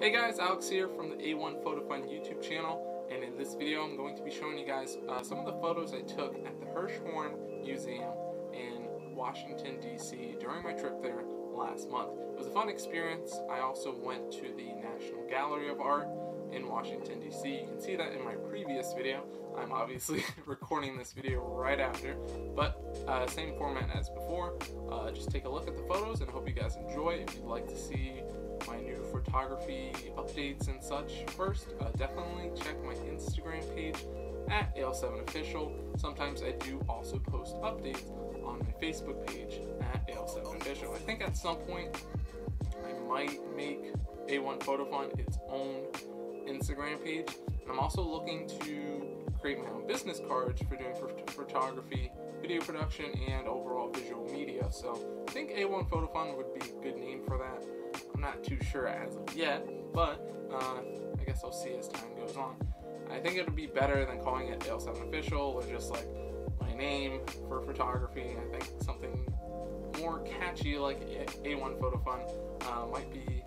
Hey guys, Alex here from the A1 Photo Fun YouTube channel, and in this video I'm going to be showing you guys uh, some of the photos I took at the Hirshhorn Museum in Washington, D.C. during my trip there last month. It was a fun experience. I also went to the National Gallery of Art in Washington, D.C. You can see that in my previous video. I'm obviously recording this video right after, but uh, same format as before. Uh, just take a look at the photos and hope you guys enjoy. If you'd like to see photography updates and such first, uh, definitely check my Instagram page at Ale7Official. Sometimes I do also post updates on my Facebook page at Ale7Official. I think at some point I might make A1 Photo Fun its own Instagram page. And I'm also looking to create my own business cards for doing photography, video production, and overall visual media. So I think A1 Photo Fun would be a good name for that. I'm not too sure as of yet, but uh, I guess I'll see as time goes on. I think it would be better than calling it Ale7 Official or just like my name for photography. I think something more catchy like A1 Photo Fun uh, might be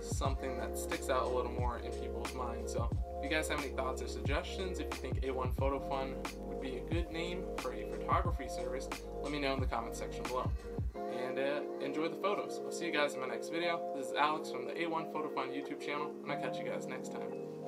something that sticks out a little more in people's minds. So if you guys have any thoughts or suggestions, if you think A1 Photo Fun would be a good name for a photography service, let me know in the comment section below. And uh, enjoy the photos. I'll see you guys in my next video. This is Alex from the A1 Photo Fun YouTube channel, and I'll catch you guys next time.